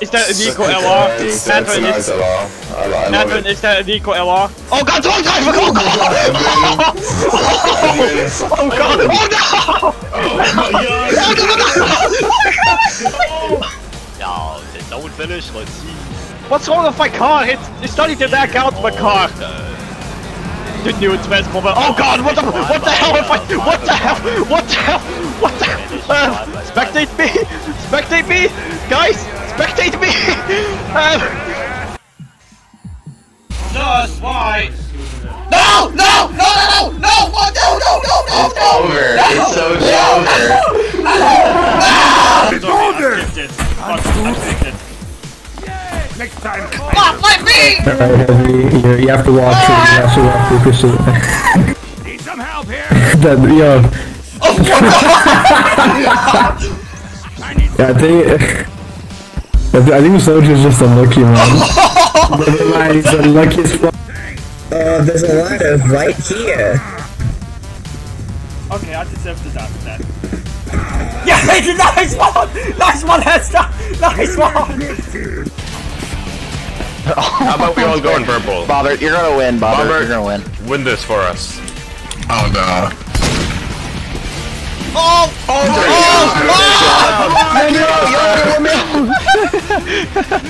is that an equal LR? Nathan, is, Nathan, is that an equal LR? Oh god, don't die for oh god! Oh god! Oh no! No, don't finish, let's see. What's wrong with my car? It's, it's starting to back out my car. The new transformer. Oh god, what the what the hell if I what the hell what the hell what the uh, spectate me spectate me guys spectate me um, just why No! No! No! No! No! What? No! No! No! No! It's over. It's so over. I'm gifted. Fuck, I'm gifted. Fuck, let me! Alright, Heavy, you, you have to walk through, you have to walk through Crystal. Need some help here. that, yo, Oh, fuck I need yeah, I think, I think, I think Soldier's just unlucky, man. Never mind, he's unlucky as fuck. Oh, there's a lot of right here. Okay, I deserve to die for that. Yeah, nice one! Nice one, Hester! Nice one! How about we all go in purple? Bobbert, you're gonna win, Bobbert. Bobbert. You're gonna win. Win this for us. Oh no. Oh, Oh! Oh! Wait,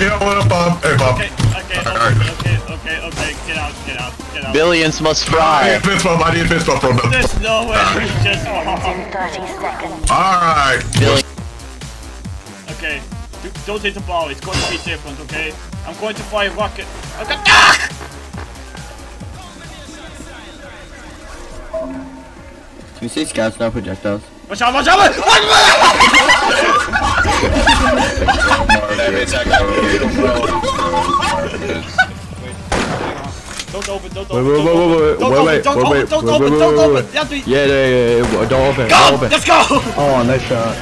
You know what, Bob? Hey, Bob. okay, okay, okay, okay, okay, okay, get out, get out, get out. Billions must I fry. need fist bump. I need fist bump from them. There's no way we just Alright. Okay, don't hit the ball, it's going to be different, okay? I'm going to fire a rocket. Okay. Ah! Can you see scouts now projectiles? Watch out, watch out! Watch Don't open, don't open, Wait, wait, don't wait, wait, open, don't wait, open, wait, don't wait, open, wait, don't wait, open, wait, don't wait, open. wait. Yeah, do- Yeah, yeah, yeah, yeah, don't open, Go! don't open. Let's go! Oh, nice shot.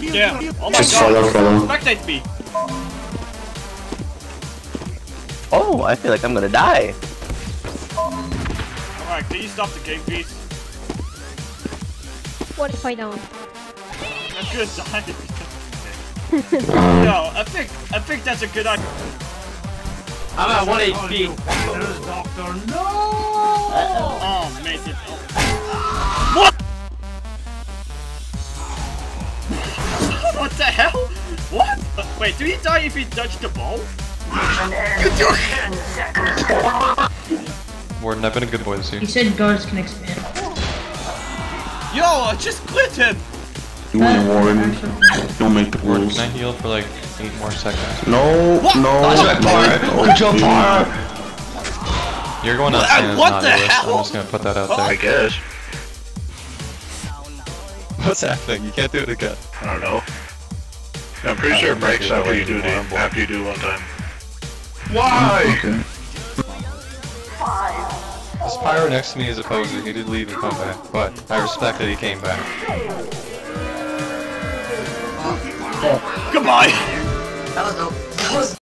Yeah. Oh my Just god. follow, follow. Spectate me. Oh, I feel like I'm gonna die. Alright, can you stop the game, please? What if I don't? A good time. no, I think I think that's a good idea. I'm at 1 HP. doctor. No. Oh, mate, it. Oh. What? what the hell? What? Uh, Wait, do you die if you touch the ball? Warden, I've been a good boy this year. You said guards can expand. Yo, I just quit him. You win, Warren. Don't make the Warden, rules. can I heal for like 8 more seconds? No, What? no, no. Oh, Jump You're going What- outside. what not the hell? I'm just gonna put that out Oh, there. I guess. What's happening? You can't do it again. I don't know. I'm pretty sure it breaks after you do the after you do one time. Why? Okay. This pyro next to me is a poser. He did leave and come back, but I respect that he came back. Goodbye. That was dope.